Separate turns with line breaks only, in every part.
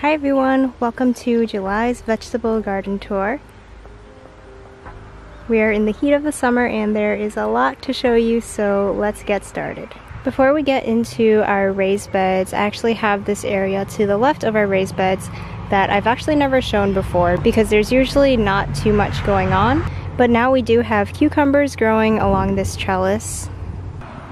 Hi everyone, welcome to July's vegetable garden tour. We are in the heat of the summer and there is a lot to show you, so let's get started. Before we get into our raised beds, I actually have this area to the left of our raised beds that I've actually never shown before because there's usually not too much going on. But now we do have cucumbers growing along this trellis.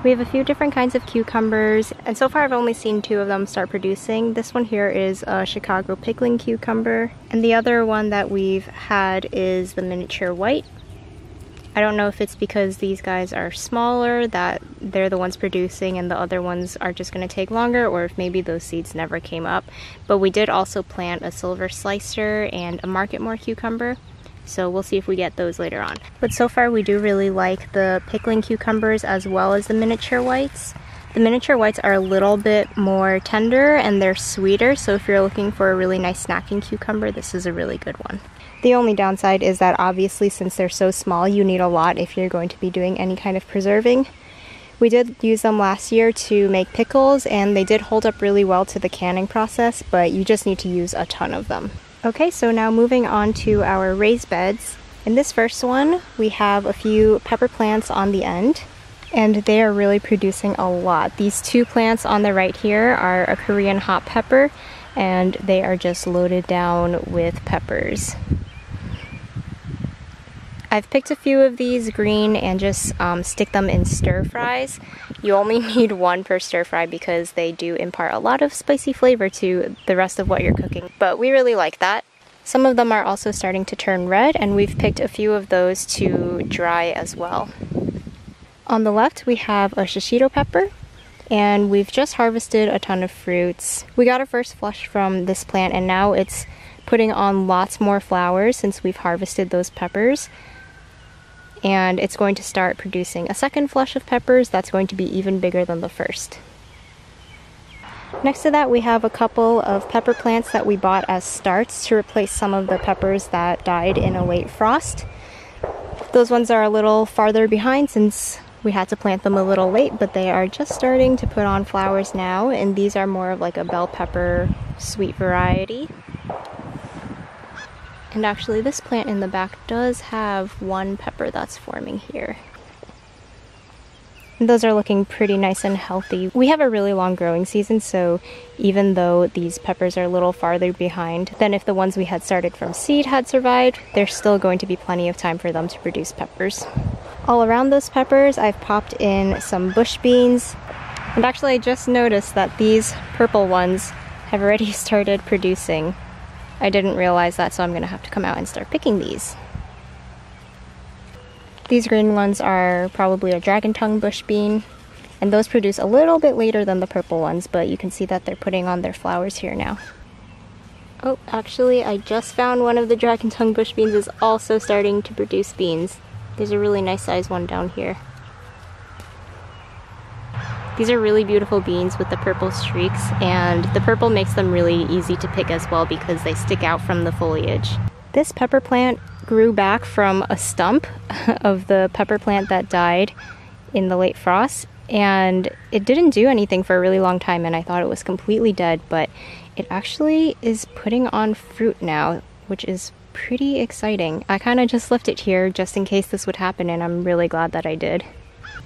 We have a few different kinds of cucumbers, and so far I've only seen two of them start producing. This one here is a Chicago pickling cucumber, and the other one that we've had is the miniature white. I don't know if it's because these guys are smaller that they're the ones producing and the other ones are just going to take longer or if maybe those seeds never came up. But we did also plant a silver slicer and a Marketmore cucumber. So we'll see if we get those later on. But so far we do really like the pickling cucumbers as well as the miniature whites. The miniature whites are a little bit more tender and they're sweeter, so if you're looking for a really nice snacking cucumber, this is a really good one. The only downside is that obviously since they're so small, you need a lot if you're going to be doing any kind of preserving. We did use them last year to make pickles and they did hold up really well to the canning process, but you just need to use a ton of them. Okay, so now moving on to our raised beds. In this first one, we have a few pepper plants on the end and they are really producing a lot. These two plants on the right here are a Korean hot pepper and they are just loaded down with peppers. I've picked a few of these green and just um, stick them in stir fries. You only need one per stir fry because they do impart a lot of spicy flavor to the rest of what you're cooking. But we really like that. Some of them are also starting to turn red and we've picked a few of those to dry as well. On the left we have a shishito pepper and we've just harvested a ton of fruits. We got our first flush from this plant and now it's putting on lots more flowers since we've harvested those peppers and it's going to start producing a second flush of peppers that's going to be even bigger than the first. Next to that we have a couple of pepper plants that we bought as starts to replace some of the peppers that died in a late frost. Those ones are a little farther behind since we had to plant them a little late, but they are just starting to put on flowers now, and these are more of like a bell pepper sweet variety. And actually this plant in the back does have one pepper that's forming here. Those are looking pretty nice and healthy. We have a really long growing season, so even though these peppers are a little farther behind than if the ones we had started from seed had survived, there's still going to be plenty of time for them to produce peppers. All around those peppers, I've popped in some bush beans. And actually, I just noticed that these purple ones have already started producing. I didn't realize that, so I'm gonna have to come out and start picking these. These green ones are probably a dragon tongue bush bean, and those produce a little bit later than the purple ones, but you can see that they're putting on their flowers here now. Oh, actually, I just found one of the dragon tongue bush beans is also starting to produce beans. There's a really nice sized one down here. These are really beautiful beans with the purple streaks and the purple makes them really easy to pick as well because they stick out from the foliage. This pepper plant grew back from a stump of the pepper plant that died in the late frost and it didn't do anything for a really long time and I thought it was completely dead but it actually is putting on fruit now which is pretty exciting. I kind of just left it here just in case this would happen and I'm really glad that I did.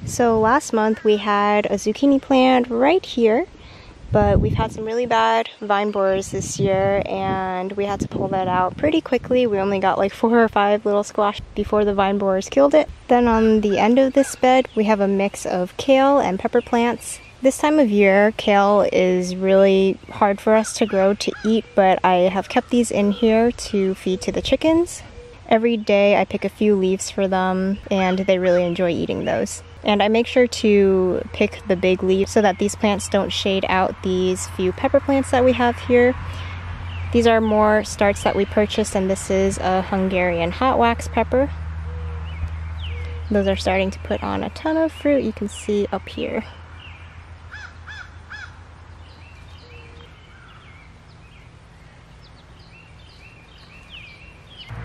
So last month we had a zucchini plant right here, but we've had some really bad vine borers this year and we had to pull that out pretty quickly. We only got like four or five little squash before the vine borers killed it. Then on the end of this bed, we have a mix of kale and pepper plants. This time of year, kale is really hard for us to grow to eat, but I have kept these in here to feed to the chickens. Every day I pick a few leaves for them and they really enjoy eating those. And I make sure to pick the big leaves so that these plants don't shade out these few pepper plants that we have here. These are more starts that we purchased and this is a Hungarian hot wax pepper. Those are starting to put on a ton of fruit you can see up here.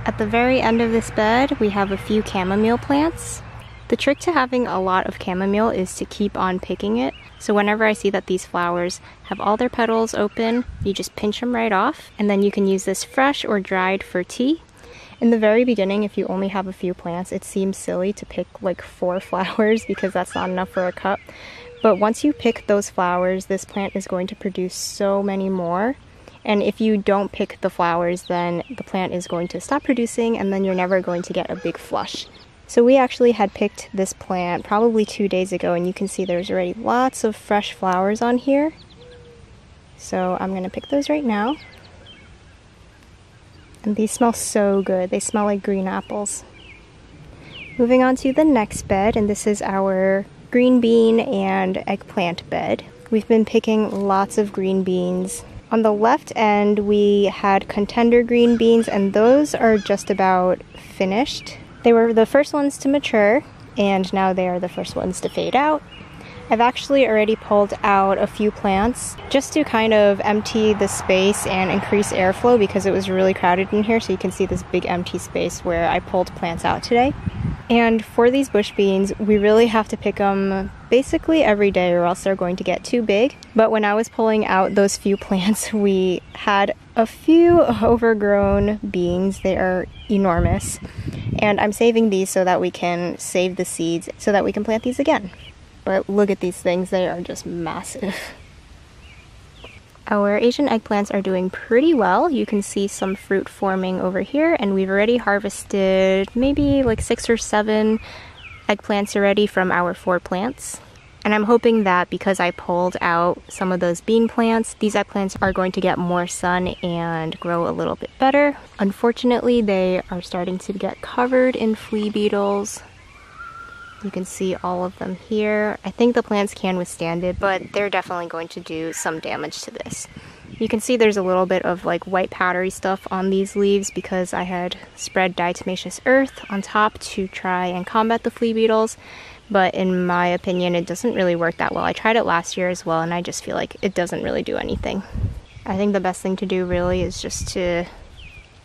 At the very end of this bed, we have a few chamomile plants. The trick to having a lot of chamomile is to keep on picking it. So whenever I see that these flowers have all their petals open, you just pinch them right off and then you can use this fresh or dried for tea. In the very beginning, if you only have a few plants, it seems silly to pick like four flowers because that's not enough for a cup. But once you pick those flowers, this plant is going to produce so many more. And if you don't pick the flowers, then the plant is going to stop producing and then you're never going to get a big flush. So we actually had picked this plant probably two days ago and you can see there's already lots of fresh flowers on here. So I'm gonna pick those right now. And these smell so good. They smell like green apples. Moving on to the next bed, and this is our green bean and eggplant bed. We've been picking lots of green beans. On the left end, we had contender green beans, and those are just about finished. They were the first ones to mature, and now they are the first ones to fade out. I've actually already pulled out a few plants just to kind of empty the space and increase airflow because it was really crowded in here. So you can see this big empty space where I pulled plants out today. And for these bush beans, we really have to pick them basically every day or else they're going to get too big. But when I was pulling out those few plants, we had a few overgrown beans. They are enormous. And I'm saving these so that we can save the seeds so that we can plant these again. But look at these things, they are just massive. Our Asian eggplants are doing pretty well. You can see some fruit forming over here and we've already harvested maybe like six or seven eggplants already from our four plants. And I'm hoping that because I pulled out some of those bean plants, these eggplants are going to get more sun and grow a little bit better. Unfortunately, they are starting to get covered in flea beetles. You can see all of them here. I think the plants can withstand it, but they're definitely going to do some damage to this. You can see there's a little bit of like white powdery stuff on these leaves because I had spread diatomaceous earth on top to try and combat the flea beetles. But in my opinion, it doesn't really work that well. I tried it last year as well and I just feel like it doesn't really do anything. I think the best thing to do really is just to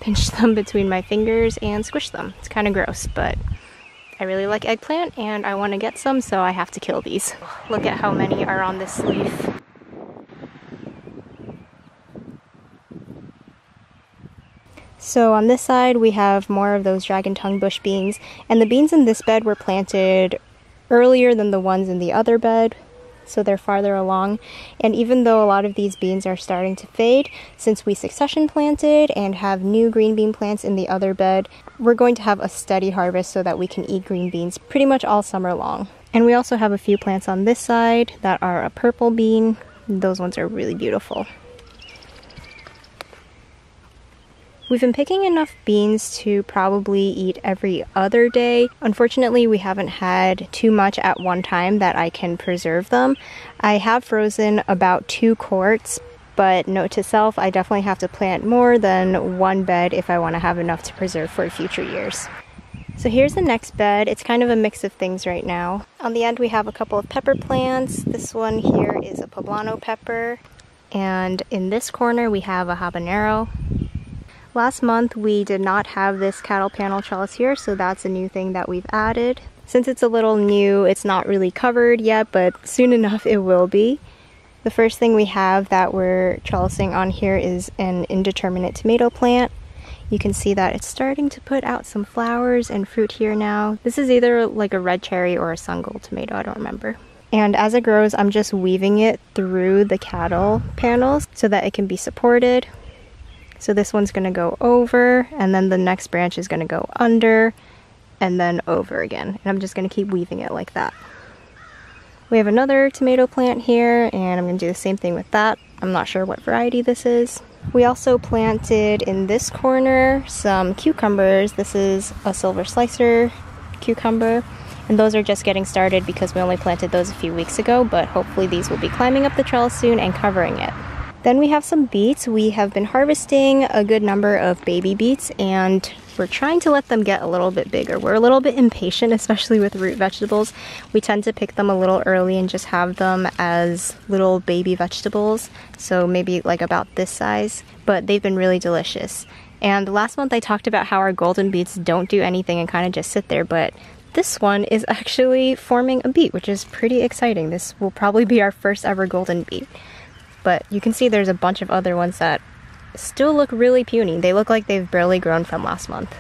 pinch them between my fingers and squish them. It's kind of gross, but I really like eggplant and I want to get some, so I have to kill these. Look at how many are on this leaf. So on this side we have more of those dragon tongue bush beans and the beans in this bed were planted earlier than the ones in the other bed so they're farther along. And even though a lot of these beans are starting to fade, since we succession planted and have new green bean plants in the other bed, we're going to have a steady harvest so that we can eat green beans pretty much all summer long. And we also have a few plants on this side that are a purple bean. Those ones are really beautiful. We've been picking enough beans to probably eat every other day. Unfortunately, we haven't had too much at one time that I can preserve them. I have frozen about two quarts, but note to self, I definitely have to plant more than one bed if I want to have enough to preserve for future years. So here's the next bed. It's kind of a mix of things right now. On the end we have a couple of pepper plants. This one here is a poblano pepper. And in this corner we have a habanero. Last month we did not have this cattle panel trellis here, so that's a new thing that we've added. Since it's a little new, it's not really covered yet, but soon enough it will be. The first thing we have that we're trellising on here is an indeterminate tomato plant. You can see that it's starting to put out some flowers and fruit here now. This is either like a red cherry or a sungold tomato, I don't remember. And as it grows, I'm just weaving it through the cattle panels so that it can be supported. So this one's gonna go over and then the next branch is gonna go under and then over again. And I'm just gonna keep weaving it like that. We have another tomato plant here and I'm gonna do the same thing with that. I'm not sure what variety this is. We also planted in this corner some cucumbers. This is a silver slicer cucumber and those are just getting started because we only planted those a few weeks ago but hopefully these will be climbing up the trellis soon and covering it. Then we have some beets. We have been harvesting a good number of baby beets and we're trying to let them get a little bit bigger. We're a little bit impatient, especially with root vegetables. We tend to pick them a little early and just have them as little baby vegetables. So maybe like about this size, but they've been really delicious. And last month I talked about how our golden beets don't do anything and kind of just sit there, but this one is actually forming a beet, which is pretty exciting. This will probably be our first ever golden beet. But you can see there's a bunch of other ones that still look really puny. They look like they've barely grown from last month.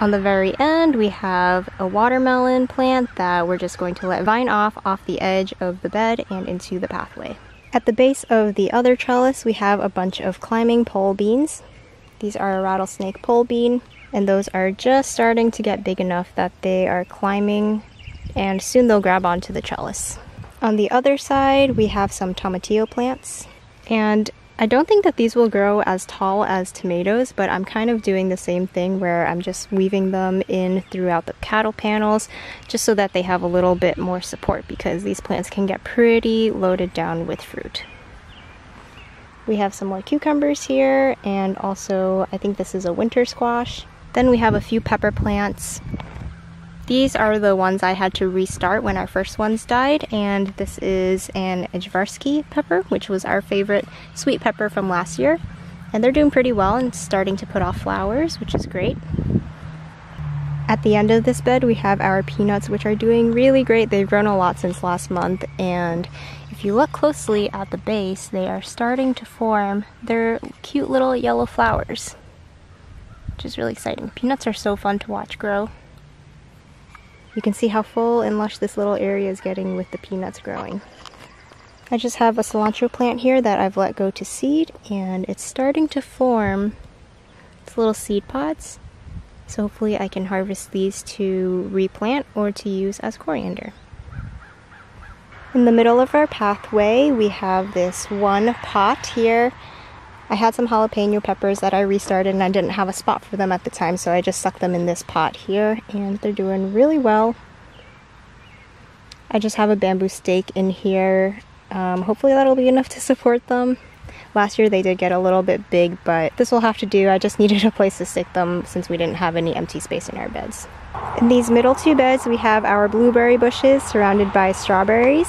On the very end, we have a watermelon plant that we're just going to let vine off off the edge of the bed and into the pathway. At the base of the other trellis, we have a bunch of climbing pole beans. These are a rattlesnake pole bean, and those are just starting to get big enough that they are climbing, and soon they'll grab onto the trellis. On the other side, we have some tomatillo plants, and I don't think that these will grow as tall as tomatoes, but I'm kind of doing the same thing where I'm just weaving them in throughout the cattle panels just so that they have a little bit more support because these plants can get pretty loaded down with fruit. We have some more cucumbers here and also I think this is a winter squash. Then we have a few pepper plants these are the ones I had to restart when our first ones died, and this is an Ajvarski pepper, which was our favorite sweet pepper from last year. And they're doing pretty well and starting to put off flowers, which is great. At the end of this bed, we have our peanuts, which are doing really great. They've grown a lot since last month, and if you look closely at the base, they are starting to form their cute little yellow flowers, which is really exciting. Peanuts are so fun to watch grow. You can see how full and lush this little area is getting with the peanuts growing. I just have a cilantro plant here that I've let go to seed and it's starting to form its little seed pods. So hopefully I can harvest these to replant or to use as coriander. In the middle of our pathway, we have this one pot here I had some jalapeno peppers that I restarted and I didn't have a spot for them at the time, so I just stuck them in this pot here and they're doing really well. I just have a bamboo stake in here. Um, hopefully that'll be enough to support them. Last year they did get a little bit big, but this will have to do. I just needed a place to stick them since we didn't have any empty space in our beds. In these middle two beds, we have our blueberry bushes surrounded by strawberries.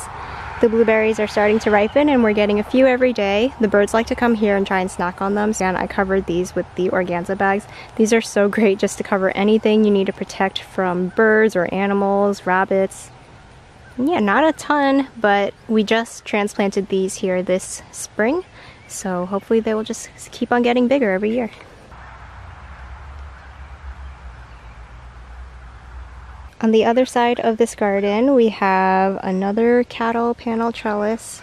The blueberries are starting to ripen and we're getting a few every day. The birds like to come here and try and snack on them. And I covered these with the organza bags. These are so great just to cover anything you need to protect from birds or animals, rabbits. Yeah, not a ton, but we just transplanted these here this spring. So hopefully they will just keep on getting bigger every year. On the other side of this garden, we have another cattle panel trellis.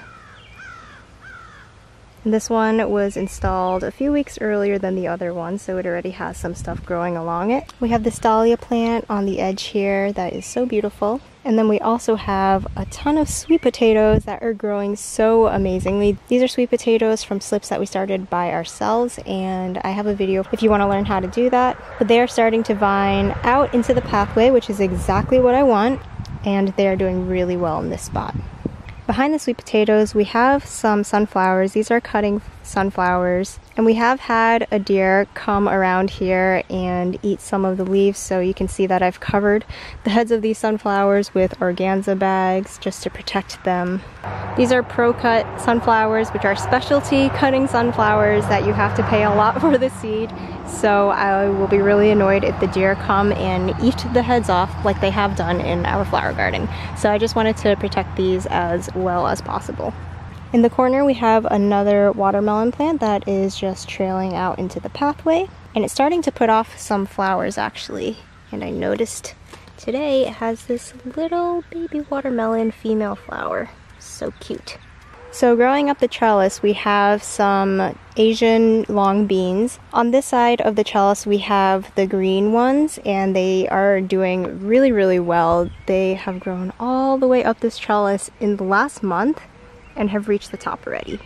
This one was installed a few weeks earlier than the other one, so it already has some stuff growing along it. We have this dahlia plant on the edge here that is so beautiful. And then we also have a ton of sweet potatoes that are growing so amazingly. These are sweet potatoes from slips that we started by ourselves and I have a video if you want to learn how to do that. But they are starting to vine out into the pathway, which is exactly what I want. And they are doing really well in this spot. Behind the sweet potatoes, we have some sunflowers. These are cutting sunflowers. And we have had a deer come around here and eat some of the leaves. So you can see that I've covered the heads of these sunflowers with organza bags just to protect them. These are pro-cut sunflowers, which are specialty cutting sunflowers that you have to pay a lot for the seed. So I will be really annoyed if the deer come and eat the heads off like they have done in our flower garden. So I just wanted to protect these as well as possible. In the corner we have another watermelon plant that is just trailing out into the pathway and it's starting to put off some flowers actually and I noticed today it has this little baby watermelon female flower. So cute. So growing up the trellis, we have some Asian long beans. On this side of the trellis, we have the green ones, and they are doing really, really well. They have grown all the way up this trellis in the last month and have reached the top already.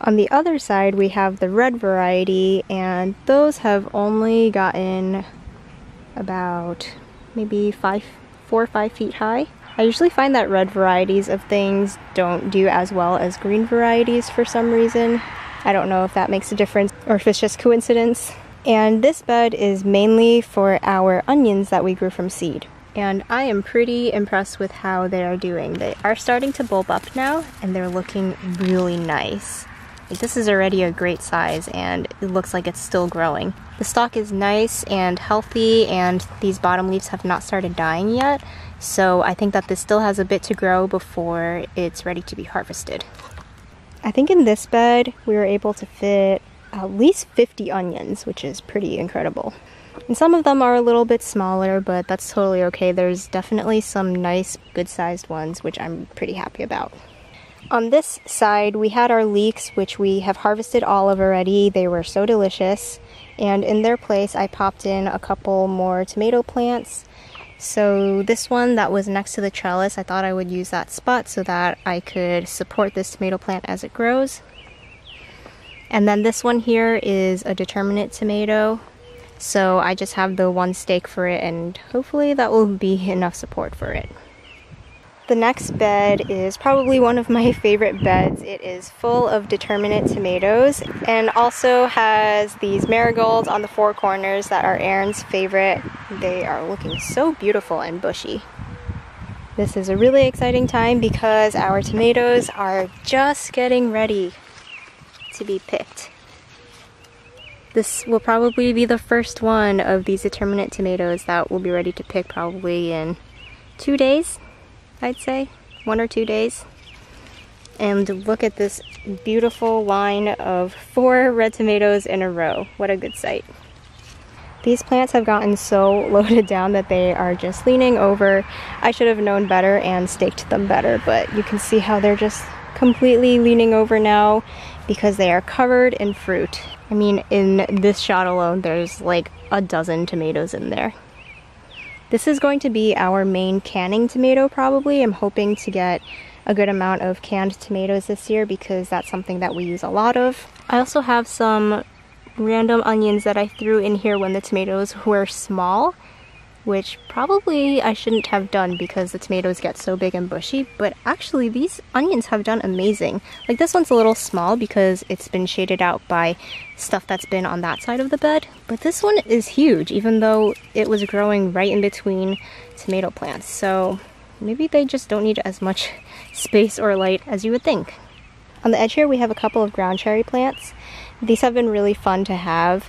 On the other side, we have the red variety, and those have only gotten about maybe five, four or five feet high. I usually find that red varieties of things don't do as well as green varieties for some reason. I don't know if that makes a difference or if it's just coincidence. And this bed is mainly for our onions that we grew from seed. And I am pretty impressed with how they are doing. They are starting to bulb up now and they're looking really nice. Like this is already a great size and it looks like it's still growing. The stalk is nice and healthy and these bottom leaves have not started dying yet. So I think that this still has a bit to grow before it's ready to be harvested. I think in this bed we were able to fit at least 50 onions, which is pretty incredible. And some of them are a little bit smaller, but that's totally okay. There's definitely some nice, good-sized ones, which I'm pretty happy about. On this side, we had our leeks, which we have harvested all of already. They were so delicious. And in their place, I popped in a couple more tomato plants. So this one that was next to the trellis, I thought I would use that spot so that I could support this tomato plant as it grows. And then this one here is a determinate tomato. So I just have the one stake for it and hopefully that will be enough support for it. The next bed is probably one of my favorite beds. It is full of determinate tomatoes and also has these marigolds on the four corners that are Aaron's favorite. They are looking so beautiful and bushy. This is a really exciting time because our tomatoes are just getting ready to be picked. This will probably be the first one of these determinate tomatoes that will be ready to pick probably in two days, I'd say, one or two days. And look at this beautiful line of four red tomatoes in a row. What a good sight. These plants have gotten so loaded down that they are just leaning over. I should have known better and staked them better, but you can see how they're just completely leaning over now because they are covered in fruit. I mean, in this shot alone, there's like a dozen tomatoes in there. This is going to be our main canning tomato probably. I'm hoping to get a good amount of canned tomatoes this year because that's something that we use a lot of. I also have some random onions that I threw in here when the tomatoes were small which probably I shouldn't have done because the tomatoes get so big and bushy, but actually these onions have done amazing. Like this one's a little small because it's been shaded out by stuff that's been on that side of the bed, but this one is huge even though it was growing right in between tomato plants. So maybe they just don't need as much space or light as you would think. On the edge here we have a couple of ground cherry plants. These have been really fun to have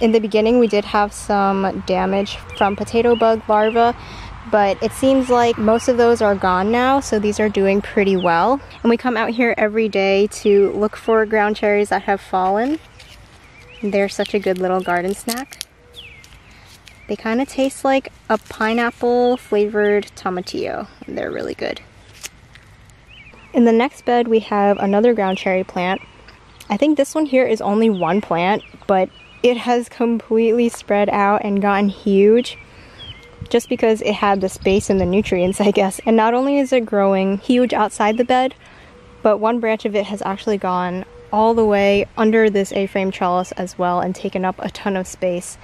in the beginning we did have some damage from potato bug larvae but it seems like most of those are gone now so these are doing pretty well. And we come out here every day to look for ground cherries that have fallen. They're such a good little garden snack. They kind of taste like a pineapple flavored tomatillo and they're really good. In the next bed we have another ground cherry plant. I think this one here is only one plant but it has completely spread out and gotten huge just because it had the space and the nutrients, I guess. And not only is it growing huge outside the bed, but one branch of it has actually gone all the way under this A-frame trellis as well and taken up a ton of space.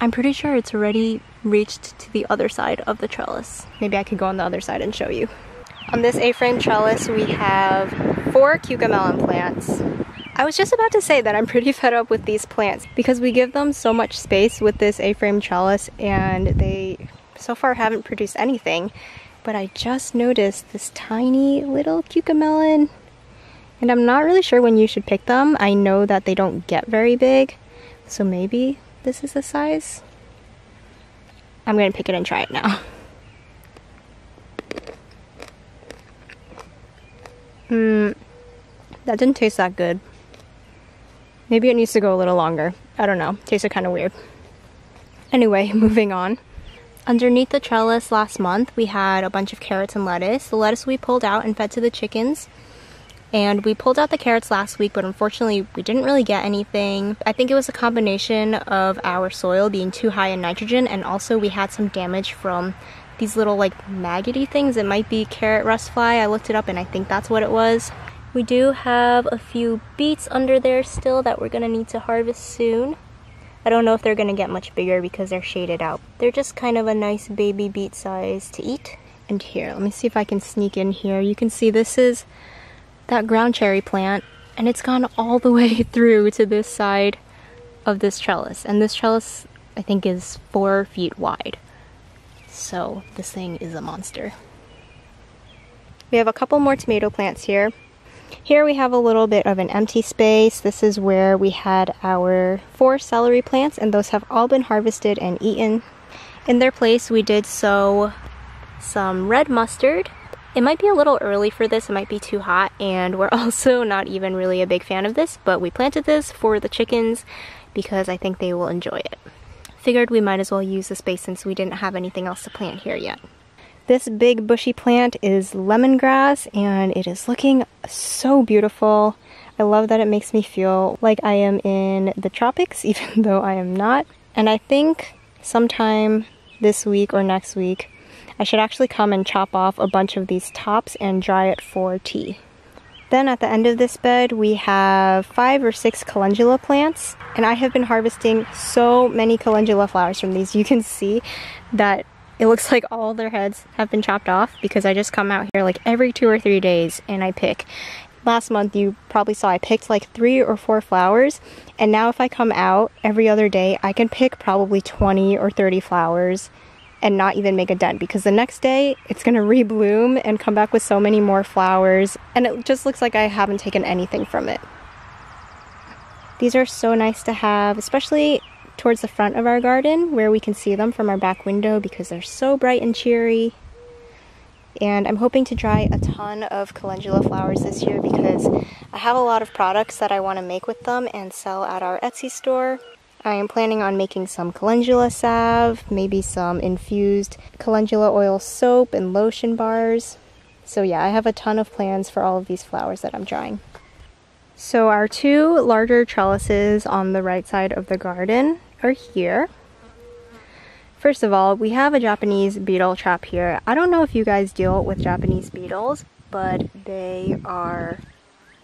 I'm pretty sure it's already reached to the other side of the trellis. Maybe I could go on the other side and show you. On this A-frame trellis, we have four cucamelon plants. I was just about to say that I'm pretty fed up with these plants because we give them so much space with this A-frame trellis and they so far haven't produced anything. But I just noticed this tiny little cucamelon and I'm not really sure when you should pick them. I know that they don't get very big, so maybe this is the size. I'm gonna pick it and try it now. Mmm, that didn't taste that good. Maybe it needs to go a little longer. I don't know. Tasted kind of weird. Anyway, moving on. Underneath the trellis last month, we had a bunch of carrots and lettuce. The lettuce we pulled out and fed to the chickens. And we pulled out the carrots last week, but unfortunately we didn't really get anything. I think it was a combination of our soil being too high in nitrogen and also we had some damage from these little like maggoty things. It might be carrot rust fly. I looked it up and I think that's what it was. We do have a few beets under there still that we're gonna need to harvest soon. I don't know if they're gonna get much bigger because they're shaded out. They're just kind of a nice baby beet size to eat. And here, let me see if I can sneak in here. You can see this is that ground cherry plant and it's gone all the way through to this side of this trellis. And this trellis, I think, is four feet wide. So this thing is a monster. We have a couple more tomato plants here. Here we have a little bit of an empty space. This is where we had our four celery plants and those have all been harvested and eaten. In their place we did sow some red mustard. It might be a little early for this, it might be too hot, and we're also not even really a big fan of this, but we planted this for the chickens because I think they will enjoy it. Figured we might as well use the space since we didn't have anything else to plant here yet. This big bushy plant is lemongrass and it is looking so beautiful. I love that it makes me feel like I am in the tropics even though I am not. And I think sometime this week or next week I should actually come and chop off a bunch of these tops and dry it for tea. Then at the end of this bed we have five or six calendula plants and I have been harvesting so many calendula flowers from these. You can see that it looks like all their heads have been chopped off because I just come out here like every two or three days and I pick. Last month you probably saw I picked like three or four flowers and now if I come out every other day I can pick probably 20 or 30 flowers and not even make a dent because the next day it's gonna rebloom and come back with so many more flowers and it just looks like I haven't taken anything from it. These are so nice to have, especially towards the front of our garden where we can see them from our back window because they're so bright and cheery. And I'm hoping to dry a ton of calendula flowers this year because I have a lot of products that I want to make with them and sell at our Etsy store. I am planning on making some calendula salve, maybe some infused calendula oil soap and lotion bars. So yeah, I have a ton of plans for all of these flowers that I'm drying. So our two larger trellises on the right side of the garden are here. First of all, we have a Japanese beetle trap here. I don't know if you guys deal with Japanese beetles, but they are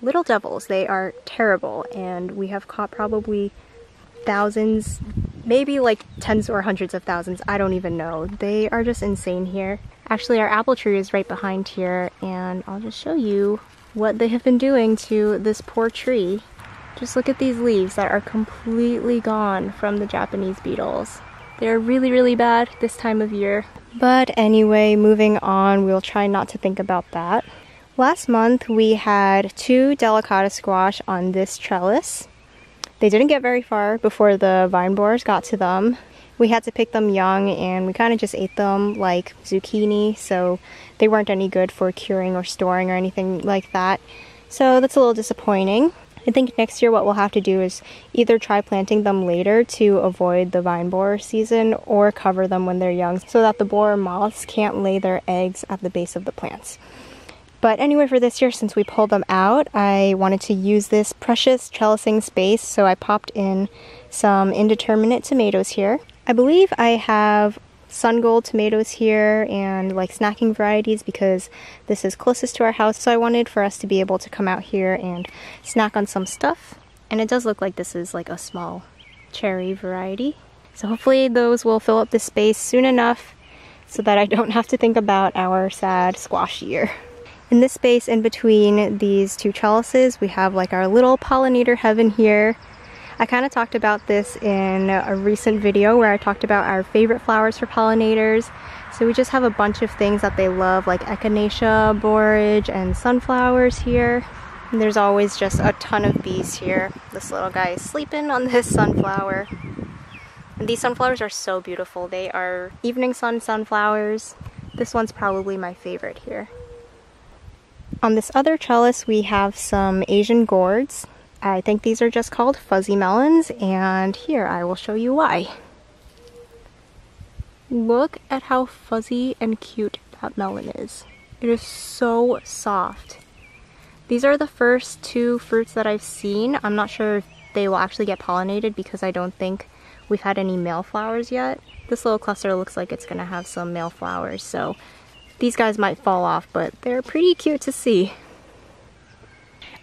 little devils. They are terrible, and we have caught probably thousands, maybe like tens or hundreds of thousands. I don't even know. They are just insane here. Actually, our apple tree is right behind here, and I'll just show you what they have been doing to this poor tree. Just look at these leaves that are completely gone from the Japanese beetles. They're really, really bad this time of year. But anyway, moving on, we'll try not to think about that. Last month we had two delicata squash on this trellis. They didn't get very far before the vine borers got to them. We had to pick them young and we kind of just ate them like zucchini, so they weren't any good for curing or storing or anything like that. So that's a little disappointing. I think next year what we'll have to do is either try planting them later to avoid the vine borer season or cover them when they're young so that the borer moths can't lay their eggs at the base of the plants. But anyway, for this year, since we pulled them out, I wanted to use this precious trellising space, so I popped in some indeterminate tomatoes here. I believe I have sungold tomatoes here and like snacking varieties because this is closest to our house. So I wanted for us to be able to come out here and snack on some stuff. And it does look like this is like a small cherry variety. So hopefully those will fill up the space soon enough so that I don't have to think about our sad squash year. In this space in between these two trellises we have like our little pollinator heaven here I kind of talked about this in a recent video where I talked about our favorite flowers for pollinators. So we just have a bunch of things that they love like echinacea, borage, and sunflowers here. And there's always just a ton of bees here. This little guy is sleeping on this sunflower. And these sunflowers are so beautiful. They are evening sun sunflowers. This one's probably my favorite here. On this other trellis we have some Asian gourds. I think these are just called fuzzy melons and here I will show you why. Look at how fuzzy and cute that melon is. It is so soft. These are the first two fruits that I've seen. I'm not sure if they will actually get pollinated because I don't think we've had any male flowers yet. This little cluster looks like it's gonna have some male flowers, so these guys might fall off, but they're pretty cute to see.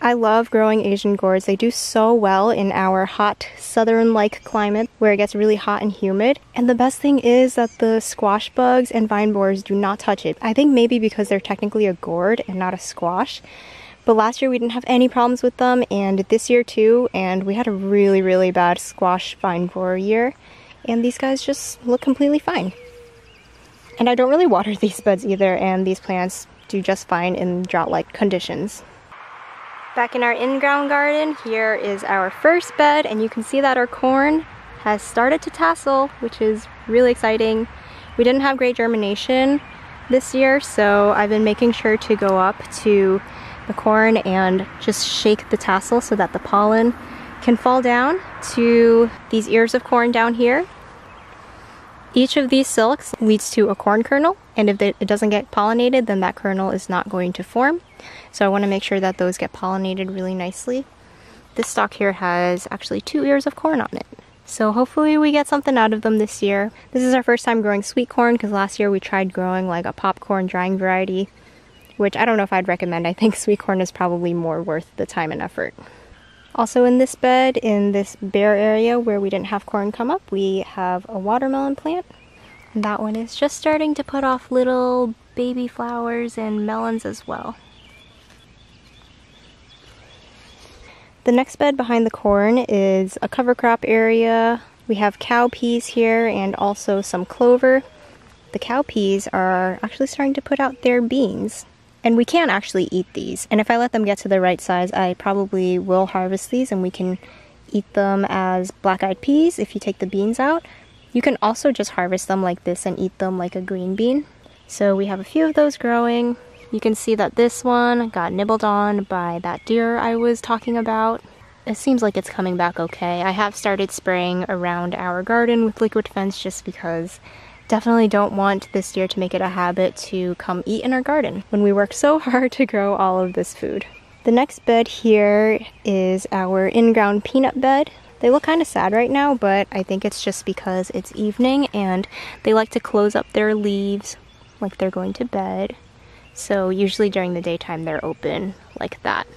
I love growing Asian gourds. They do so well in our hot southern-like climate where it gets really hot and humid. And the best thing is that the squash bugs and vine borers do not touch it. I think maybe because they're technically a gourd and not a squash. But last year we didn't have any problems with them and this year too and we had a really really bad squash vine borer year and these guys just look completely fine. And I don't really water these beds either and these plants do just fine in drought-like conditions. Back in our in-ground garden, here is our first bed and you can see that our corn has started to tassel, which is really exciting. We didn't have great germination this year, so I've been making sure to go up to the corn and just shake the tassel so that the pollen can fall down to these ears of corn down here. Each of these silks leads to a corn kernel, and if it doesn't get pollinated, then that kernel is not going to form. So I want to make sure that those get pollinated really nicely. This stalk here has actually two ears of corn on it. So hopefully we get something out of them this year. This is our first time growing sweet corn because last year we tried growing like a popcorn drying variety, which I don't know if I'd recommend. I think sweet corn is probably more worth the time and effort. Also in this bed, in this bare area where we didn't have corn come up, we have a watermelon plant. And that one is just starting to put off little baby flowers and melons as well. The next bed behind the corn is a cover crop area. We have cow peas here and also some clover. The cow peas are actually starting to put out their beans. And we can actually eat these. And if I let them get to the right size, I probably will harvest these and we can eat them as black-eyed peas if you take the beans out. You can also just harvest them like this and eat them like a green bean. So we have a few of those growing. You can see that this one got nibbled on by that deer I was talking about. It seems like it's coming back okay. I have started spraying around our garden with liquid fence just because definitely don't want this deer to make it a habit to come eat in our garden when we work so hard to grow all of this food. The next bed here is our in-ground peanut bed. They look kind of sad right now, but I think it's just because it's evening and they like to close up their leaves like they're going to bed. So usually during the daytime they're open like that.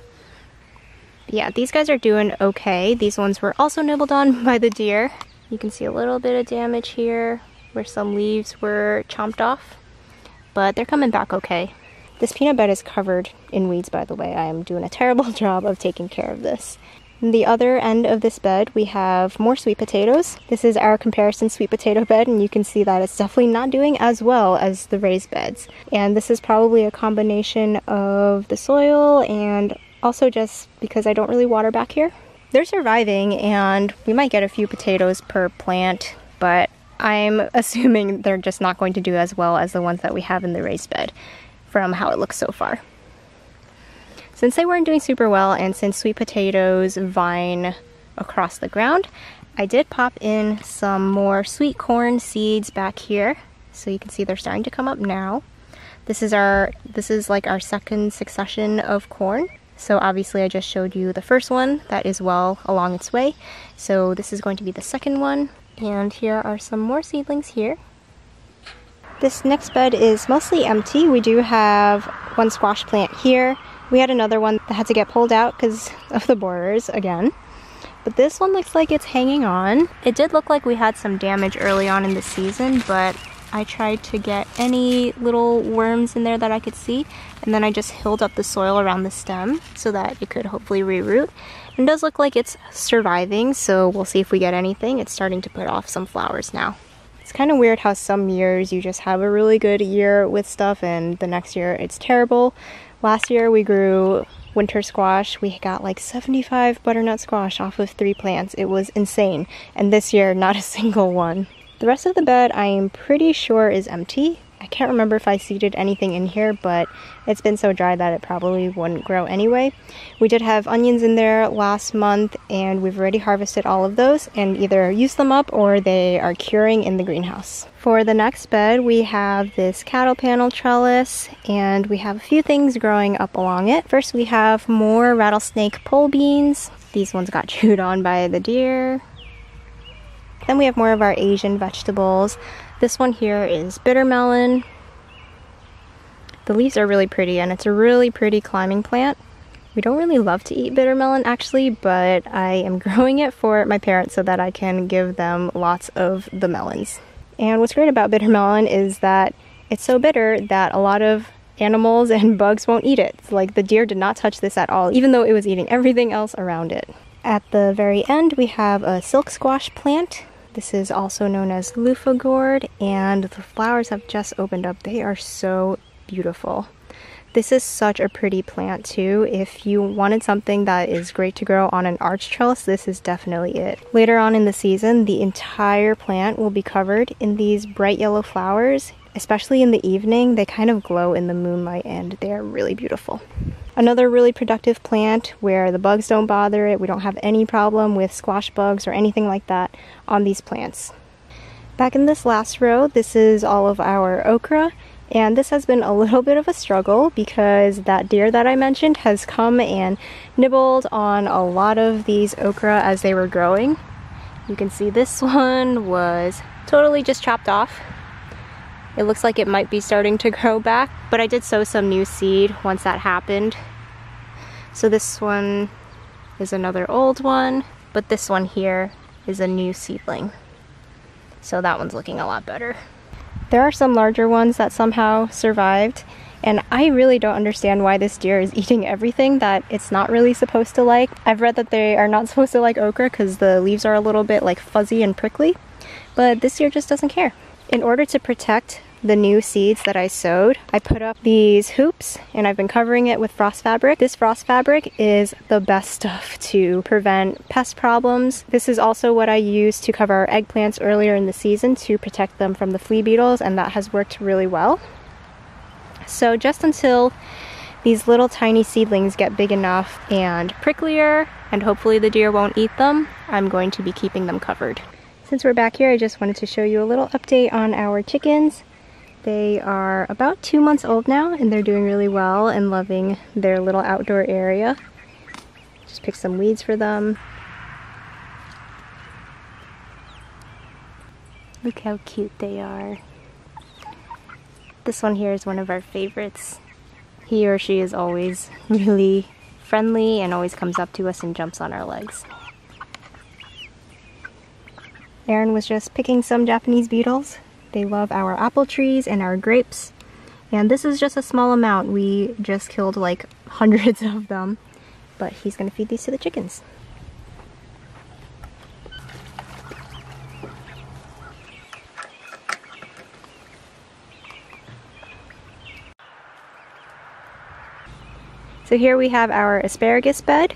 Yeah, these guys are doing okay. These ones were also nibbled on by the deer. You can see a little bit of damage here where some leaves were chomped off, but they're coming back okay. This peanut bed is covered in weeds, by the way. I am doing a terrible job of taking care of this. In the other end of this bed, we have more sweet potatoes. This is our comparison sweet potato bed, and you can see that it's definitely not doing as well as the raised beds. And this is probably a combination of the soil and also just because I don't really water back here. They're surviving, and we might get a few potatoes per plant, but I'm assuming they're just not going to do as well as the ones that we have in the raised bed from how it looks so far. Since they weren't doing super well and since sweet potatoes vine across the ground, I did pop in some more sweet corn seeds back here. So you can see they're starting to come up now. This is our, this is like our second succession of corn. So obviously I just showed you the first one that is well along its way. So this is going to be the second one. And here are some more seedlings here. This next bed is mostly empty. We do have one squash plant here we had another one that had to get pulled out because of the borers again. But this one looks like it's hanging on. It did look like we had some damage early on in the season, but I tried to get any little worms in there that I could see, and then I just hilled up the soil around the stem so that it could hopefully reroot. And it does look like it's surviving, so we'll see if we get anything. It's starting to put off some flowers now. It's kind of weird how some years you just have a really good year with stuff and the next year it's terrible. Last year we grew winter squash. We got like 75 butternut squash off of three plants. It was insane. And this year, not a single one. The rest of the bed I am pretty sure is empty. I can't remember if I seeded anything in here, but it's been so dry that it probably wouldn't grow anyway. We did have onions in there last month, and we've already harvested all of those and either used them up or they are curing in the greenhouse. For the next bed, we have this cattle panel trellis, and we have a few things growing up along it. First, we have more rattlesnake pole beans. These ones got chewed on by the deer. Then we have more of our Asian vegetables. This one here is bitter melon. The leaves are really pretty and it's a really pretty climbing plant. We don't really love to eat bitter melon actually, but I am growing it for my parents so that I can give them lots of the melons. And what's great about bitter melon is that it's so bitter that a lot of animals and bugs won't eat it. like the deer did not touch this at all, even though it was eating everything else around it. At the very end, we have a silk squash plant. This is also known as loofah gourd and the flowers have just opened up. They are so beautiful. This is such a pretty plant too. If you wanted something that is great to grow on an arch trellis, this is definitely it. Later on in the season, the entire plant will be covered in these bright yellow flowers. Especially in the evening, they kind of glow in the moonlight and they are really beautiful. Another really productive plant where the bugs don't bother it, we don't have any problem with squash bugs or anything like that on these plants. Back in this last row, this is all of our okra and this has been a little bit of a struggle because that deer that I mentioned has come and nibbled on a lot of these okra as they were growing. You can see this one was totally just chopped off. It looks like it might be starting to grow back, but I did sow some new seed once that happened. So this one is another old one, but this one here is a new seedling. So that one's looking a lot better. There are some larger ones that somehow survived, and I really don't understand why this deer is eating everything that it's not really supposed to like. I've read that they are not supposed to like okra because the leaves are a little bit like fuzzy and prickly, but this deer just doesn't care. In order to protect the new seeds that I sowed. I put up these hoops and I've been covering it with frost fabric. This frost fabric is the best stuff to prevent pest problems. This is also what I used to cover our eggplants earlier in the season to protect them from the flea beetles and that has worked really well. So just until these little tiny seedlings get big enough and pricklier and hopefully the deer won't eat them, I'm going to be keeping them covered. Since we're back here, I just wanted to show you a little update on our chickens. They are about two months old now and they're doing really well and loving their little outdoor area. Just pick some weeds for them. Look how cute they are. This one here is one of our favorites. He or she is always really friendly and always comes up to us and jumps on our legs. Aaron was just picking some Japanese beetles they love our apple trees and our grapes. And this is just a small amount. We just killed like hundreds of them. But he's gonna feed these to the chickens. So here we have our asparagus bed.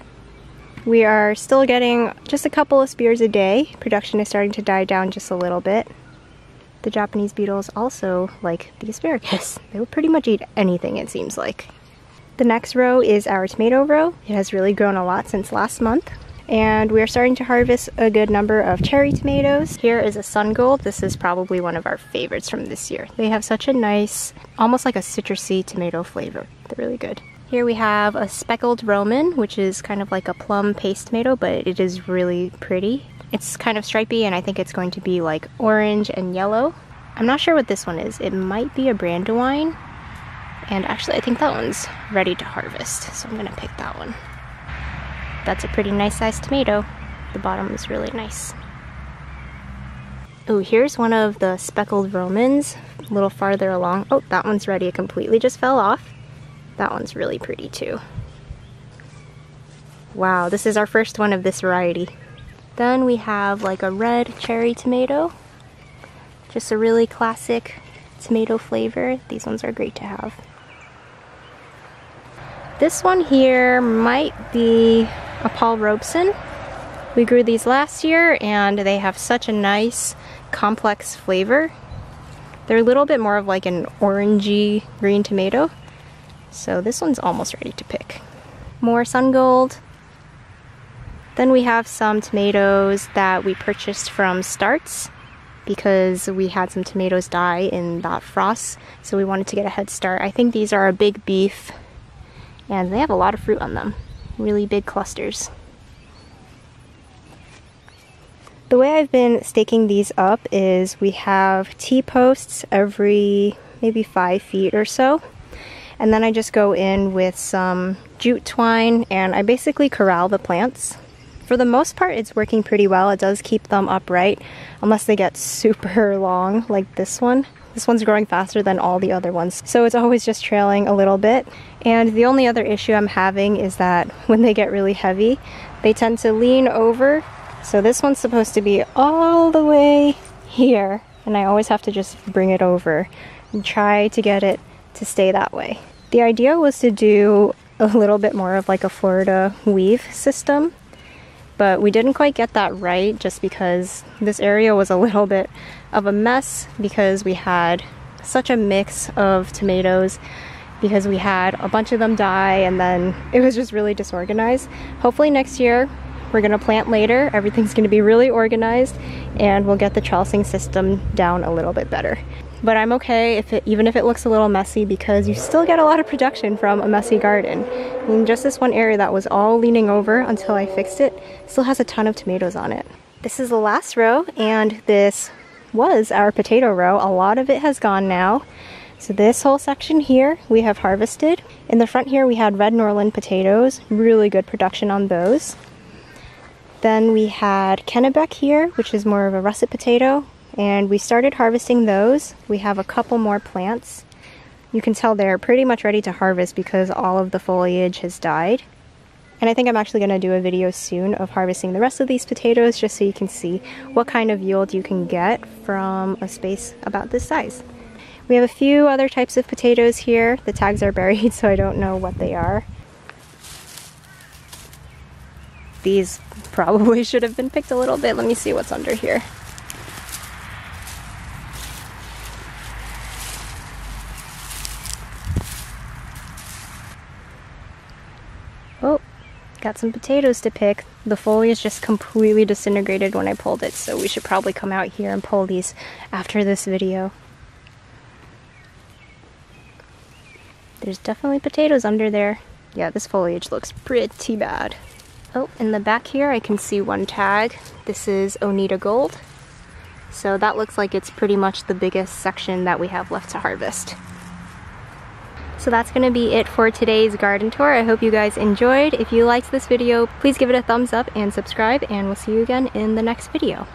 We are still getting just a couple of spears a day. Production is starting to die down just a little bit the Japanese beetles also like the asparagus. They will pretty much eat anything it seems like. The next row is our tomato row. It has really grown a lot since last month. And we are starting to harvest a good number of cherry tomatoes. Here is a sungold. This is probably one of our favorites from this year. They have such a nice, almost like a citrusy tomato flavor. They're really good. Here we have a speckled Roman, which is kind of like a plum paste tomato, but it is really pretty. It's kind of stripy and I think it's going to be like orange and yellow. I'm not sure what this one is. It might be a Brandywine. And actually I think that one's ready to harvest. So I'm gonna pick that one. That's a pretty nice sized tomato. The bottom is really nice. Oh, here's one of the speckled Romans a little farther along. Oh, that one's ready. It completely just fell off. That one's really pretty too. Wow, this is our first one of this variety. Then we have like a red cherry tomato. Just a really classic tomato flavor. These ones are great to have. This one here might be a Paul Robeson. We grew these last year and they have such a nice complex flavor. They're a little bit more of like an orangey green tomato. So this one's almost ready to pick. More sungold. Then we have some tomatoes that we purchased from Starts because we had some tomatoes die in that frost, so we wanted to get a head start. I think these are a big beef and they have a lot of fruit on them, really big clusters. The way I've been staking these up is we have T-posts every maybe five feet or so. And then I just go in with some jute twine and I basically corral the plants for the most part, it's working pretty well. It does keep them upright, unless they get super long, like this one. This one's growing faster than all the other ones, so it's always just trailing a little bit. And the only other issue I'm having is that when they get really heavy, they tend to lean over. So this one's supposed to be all the way here, and I always have to just bring it over and try to get it to stay that way. The idea was to do a little bit more of like a Florida weave system, but we didn't quite get that right just because this area was a little bit of a mess because we had such a mix of tomatoes because we had a bunch of them die and then it was just really disorganized. Hopefully next year we're gonna plant later, everything's gonna be really organized and we'll get the trellising system down a little bit better but I'm okay if it, even if it looks a little messy because you still get a lot of production from a messy garden. And just this one area that was all leaning over until I fixed it still has a ton of tomatoes on it. This is the last row and this was our potato row. A lot of it has gone now. So this whole section here we have harvested. In the front here we had red Norland potatoes, really good production on those. Then we had Kennebec here, which is more of a russet potato, and we started harvesting those. We have a couple more plants. You can tell they're pretty much ready to harvest because all of the foliage has died. And I think I'm actually going to do a video soon of harvesting the rest of these potatoes just so you can see what kind of yield you can get from a space about this size. We have a few other types of potatoes here. The tags are buried so I don't know what they are. These probably should have been picked a little bit. Let me see what's under here. Oh, got some potatoes to pick. The foliage just completely disintegrated when I pulled it, so we should probably come out here and pull these after this video. There's definitely potatoes under there. Yeah, this foliage looks pretty bad. Oh, in the back here I can see one tag. This is Onita Gold. So that looks like it's pretty much the biggest section that we have left to harvest. So that's to be it for today's garden tour. I hope you guys enjoyed. If you liked this video, please give it a thumbs up and subscribe and we'll see you again in the next video.